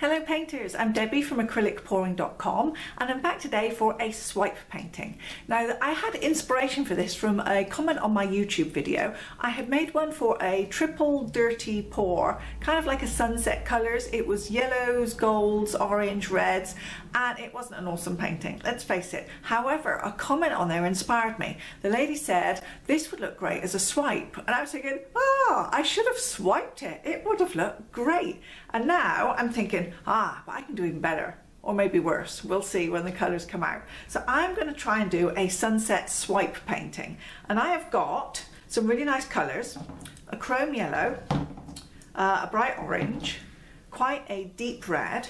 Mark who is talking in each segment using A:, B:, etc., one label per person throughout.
A: Hello painters, I'm Deby from acrylicpouring.com and I'm back today for a swipe painting. Now I had inspiration for this from a comment on my YouTube video. I had made one for a triple dirty pour, kind of like a sunset colours. It was yellows, golds, orange, reds and it wasn't an awesome painting, let's face it. However, a comment on there inspired me. The lady said, this would look great as a swipe and I was thinking, ah, I should have swiped it. It would have looked great. And now I'm thinking, ah, but I can do even better or maybe worse. We'll see when the colours come out. So I'm going to try and do a sunset swipe painting. And I have got some really nice colours, a chrome yellow, uh, a bright orange, quite a deep red,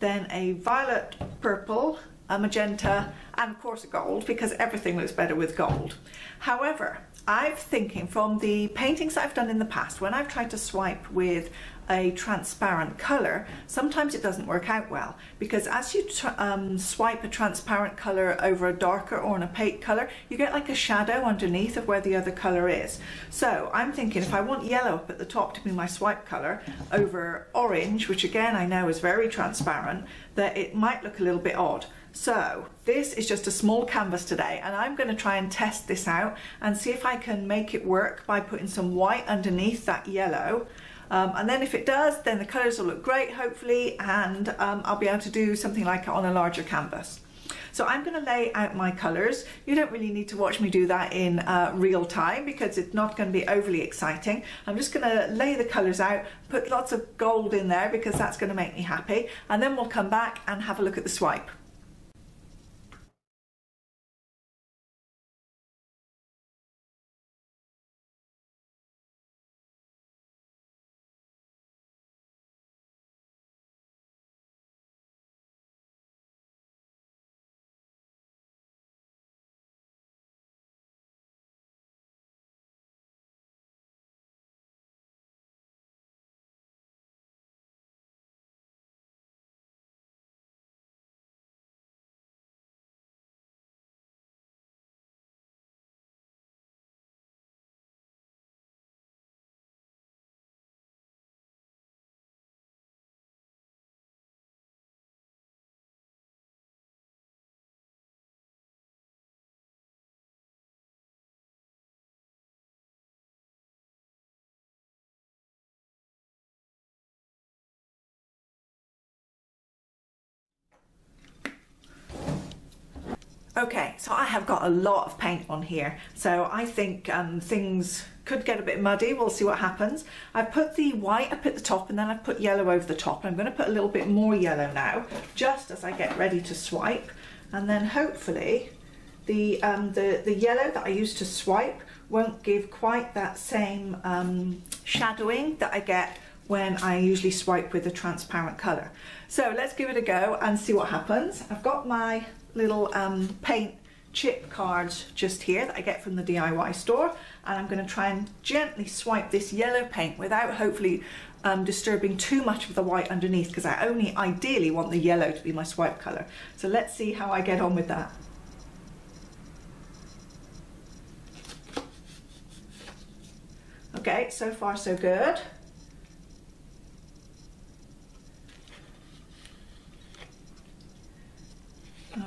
A: then a violet purple, a magenta, and of course gold because everything looks better with gold. However, I'm thinking from the paintings I've done in the past, when I've tried to swipe with a transparent color, sometimes it doesn't work out well because as you um, swipe a transparent color over a darker or an opaque color, you get like a shadow underneath of where the other color is. So I'm thinking if I want yellow up at the top to be my swipe color over orange, which again I know is very transparent, that it might look a little bit odd. So this is just a small canvas today and I'm going to try and test this out and see if I can make it work by putting some white underneath that yellow um, and then if it does, then the colours will look great, hopefully, and um, I'll be able to do something like it on a larger canvas. So I'm going to lay out my colours. You don't really need to watch me do that in uh, real time because it's not going to be overly exciting. I'm just going to lay the colours out, put lots of gold in there because that's going to make me happy. And then we'll come back and have a look at the swipe. Okay, so I have got a lot of paint on here, so I think um, things could get a bit muddy. We'll see what happens. I've put the white up at the top and then I've put yellow over the top. I'm going to put a little bit more yellow now, just as I get ready to swipe. And then hopefully the, um, the, the yellow that I used to swipe won't give quite that same um, shadowing that I get when I usually swipe with a transparent colour. So let's give it a go and see what happens. I've got my little um, paint chip cards just here that I get from the DIY store and I'm going to try and gently swipe this yellow paint without hopefully um, disturbing too much of the white underneath because I only ideally want the yellow to be my swipe colour. So let's see how I get on with that. Okay, so far so good.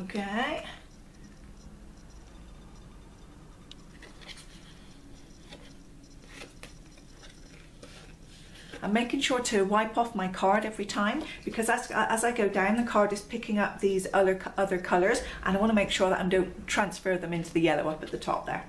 A: Okay. I'm making sure to wipe off my card every time because as, as I go down the card is picking up these other, other colours and I want to make sure that I don't transfer them into the yellow up at the top there.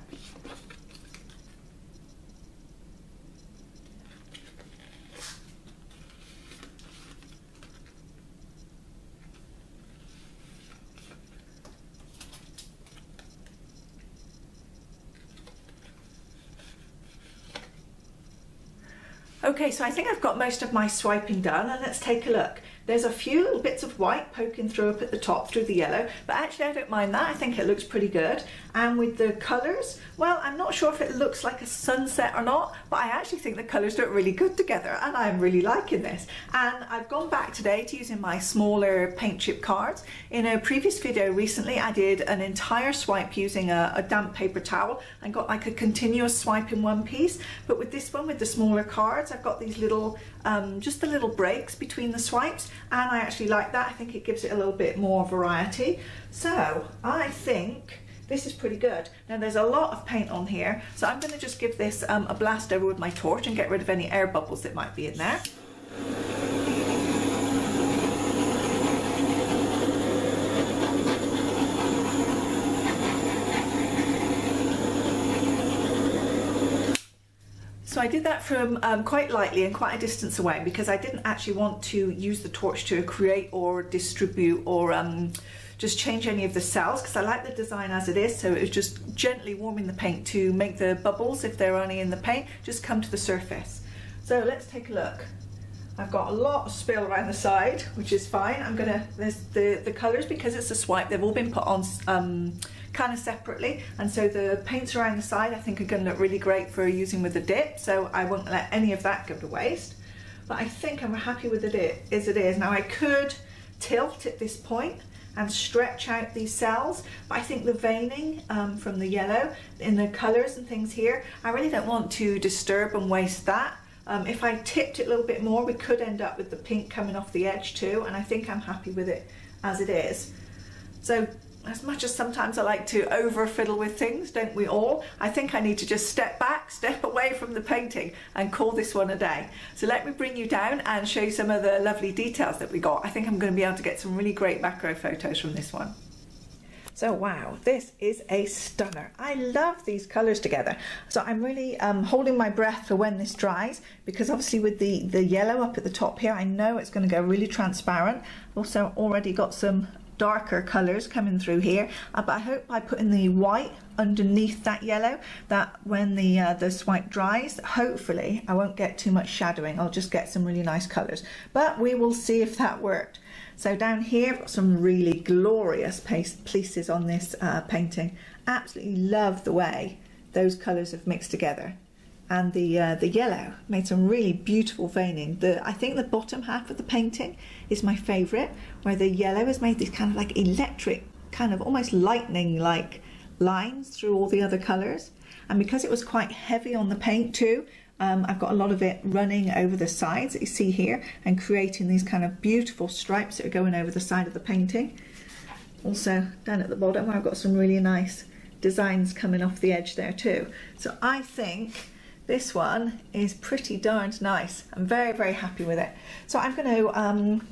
A: Okay, so I think I've got most of my swiping done and let's take a look. There's a few little bits of white poking through up at the top through the yellow, but actually I don't mind that. I think it looks pretty good. And with the colours, well, I'm not sure if it looks like a sunset or not, but I actually think the colours look really good together and I'm really liking this. And I've gone back today to using my smaller paint chip cards. In a previous video recently, I did an entire swipe using a, a damp paper towel and got like a continuous swipe in one piece. But with this one, with the smaller cards, I've got these little, um, just the little breaks between the swipes and I actually like that. I think it gives it a little bit more variety. So I think this is pretty good. Now there's a lot of paint on here, so I'm going to just give this um, a blast over with my torch and get rid of any air bubbles that might be in there. So I did that from um, quite lightly and quite a distance away because I didn't actually want to use the torch to create or distribute or um, just change any of the cells because I like the design as it is. So it was just gently warming the paint to make the bubbles, if they're only in the paint, just come to the surface. So let's take a look. I've got a lot of spill around the side, which is fine. I'm gonna, there's the, the colors, because it's a swipe, they've all been put on um, kind of separately. And so the paints around the side, I think are gonna look really great for using with the dip. So I won't let any of that go to waste. But I think I'm happy with it as it is. Now I could tilt at this point and stretch out these cells. But I think the veining um, from the yellow in the colors and things here, I really don't want to disturb and waste that. Um, if I tipped it a little bit more, we could end up with the pink coming off the edge too, and I think I'm happy with it as it is. So as much as sometimes I like to over fiddle with things, don't we all? I think I need to just step back, step away from the painting and call this one a day. So let me bring you down and show you some of the lovely details that we got. I think I'm going to be able to get some really great macro photos from this one. So wow, this is a stunner. I love these colours together. So I'm really um, holding my breath for when this dries because obviously with the, the yellow up at the top here, I know it's going to go really transparent. Also already got some darker colours coming through here uh, but I hope by putting the white underneath that yellow that when the uh, the swipe dries hopefully I won't get too much shadowing I'll just get some really nice colours but we will see if that worked so down here, I've got some really glorious pieces on this uh, painting. Absolutely love the way those colours have mixed together. And the uh, the yellow made some really beautiful veining. The I think the bottom half of the painting is my favourite, where the yellow has made these kind of like electric, kind of almost lightning-like lines through all the other colours. And because it was quite heavy on the paint too, um, I've got a lot of it running over the sides that you see here and creating these kind of beautiful stripes that are going over the side of the painting. Also down at the bottom I've got some really nice designs coming off the edge there too. So I think this one is pretty darned nice. I'm very, very happy with it. So I'm going to, um,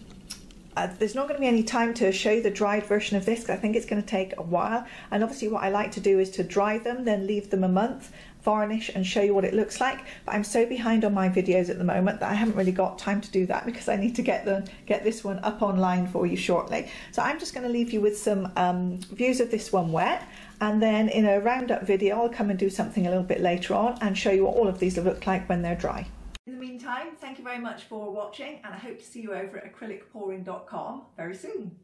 A: uh, there's not going to be any time to show you the dried version of this because I think it's going to take a while. And obviously what I like to do is to dry them, then leave them a month varnish and show you what it looks like but I'm so behind on my videos at the moment that I haven't really got time to do that because I need to get the get this one up online for you shortly so I'm just going to leave you with some um, views of this one wet and then in a roundup video I'll come and do something a little bit later on and show you what all of these look like when they're dry. Meantime thank you very much for watching and I hope to see you over at acrylicpouring.com very soon.